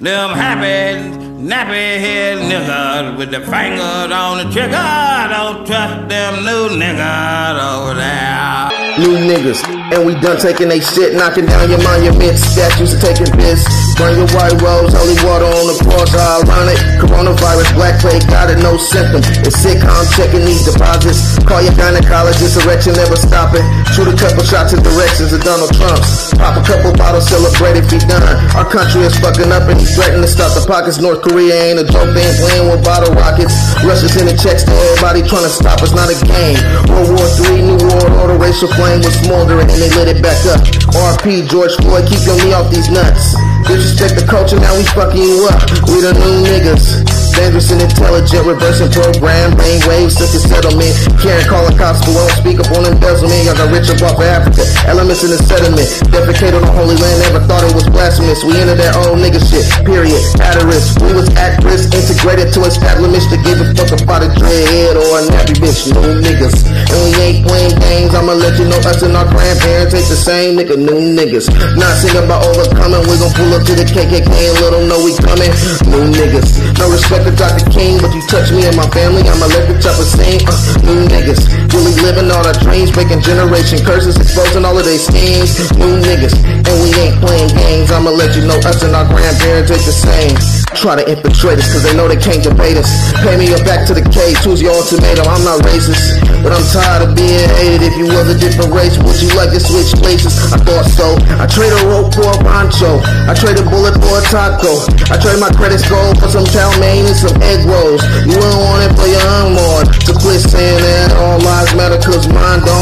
Them happy, nappy head niggas with the fingers on the trigger. Don't trust them new niggas over there. New niggas, and we done taking they shit, knocking down your monuments, statues, and taking piss. Burn your white rose, holy water on the cross, ironic. Coronavirus, black plague, got it, no symptom. It's sick, I'm checking these deposits. Call your gynecologist, erection never stopping. Shoot a couple shots in directions of Donald Trump's. Pop a couple bottles, celebrate if he done. Our country is fucking up and he's threatening to stop the pockets. North Korea ain't a joke, they ain't playing with bottle rockets. Russia's sending checks to everybody trying to stop us, not a game. World War III, New World Order, racial flame was smoldering and they lit it back up. RP, George Floyd, keep your knee off these nuts. Disrespect the culture, now we fucking you up. We the new niggas. Dangerous and intelligent, reversing program, brain waves, such a settlement. Can't call a cops, but won't speak up on embezzlement. Y'all got rich up off of Africa, elements in the settlement. Defecate on holy land, never thought it was blasphemous. We entered that old nigga shit, period. At a risk, we was at risk, integrated to establishment that give a fuck about a dreadhead or a nappy bitch. New niggas, I'ma let you know us and our grandparents ain't the same nigga. New niggas, not singing about overcoming. We gon' pull up to the KKK and let them know we coming. New niggas, no respect to Dr. King, but you touch me and my family, I'ma let the chopper generation curses, exposing all of their schemes. New niggas, and we ain't playing games. I'ma let you know us and our grandparents ain't the same. Try to infiltrate us cause they know they can't debate us. Pay me up back to the cage, choose your ultimatum. I'm not racist, but I'm tired of being hated. If you was a different race, would you like to switch places? I thought so. I trade a rope for a poncho. I trade a bullet for a taco. I trade my credit score for some mein and some egg rolls. You wouldn't want it for your unborn. So quit saying that all lives matter cause mine don't.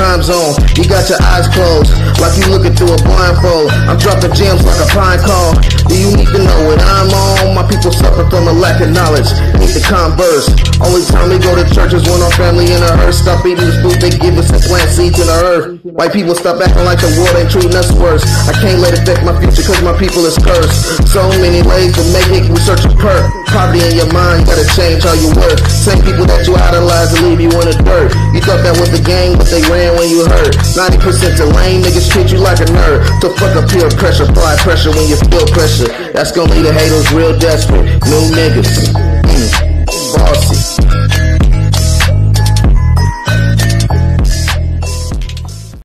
Time zone. You got your eyes closed, like you looking through a blindfold. I'm dropping gems like a pine call. Do you need to know what I'm on? My people suffer from a lack of knowledge. Need to converse. Only time we go to church is when our family in a hearse. Stop eating the food they give us and plant seeds in the earth. White people stop acting like the world ain't treating us worse. I can't let it affect my future cause my people is cursed. So many ways to make it, we search a perk. Poverty in your mind, you gotta change how you work. Same people that you idolize and leave you in the dirt. You thought that was the gang, but they ran when you hurt. 90% to lame niggas treat you like a nerd. So fuck up peer pressure, apply pressure when you feel pressure. That's gonna leave the haters real desperate. New niggas. Bossy.